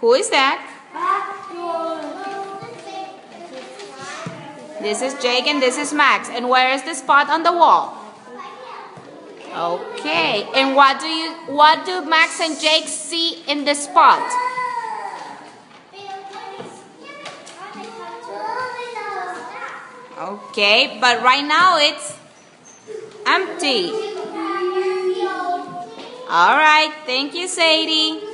Who is that? This is Jake and this is Max. And where is the spot on the wall? Okay. And what do you what do Max and Jake see in the spot? Okay, but right now it's empty. All right, thank you, Sadie.